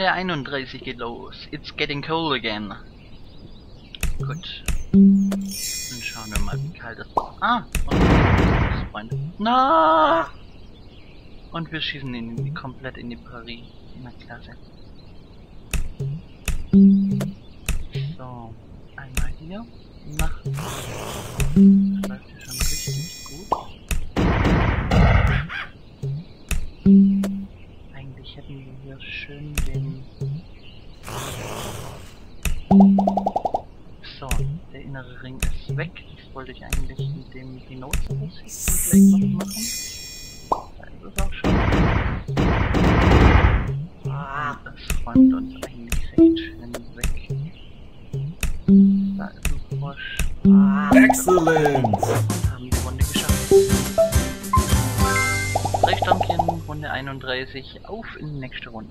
Runde 31 geht los. It's getting cold again. Gut. Dann schauen wir mal, wie kalt es ist. Ah! Und Freunde. Na! Und wir schießen ihn komplett in die Prärie. Na klasse. So. Einmal hier. Nach. Hätten wir hier schön den... So, der innere Ring ist weg. Das wollte ich eigentlich mit dem die Notes vielleicht noch machen. Da ist es auch schon. Und das räumt uns eigentlich recht schön weg. Da ist ein Frosch. Excellent! Runde 31, auf in die nächste Runde.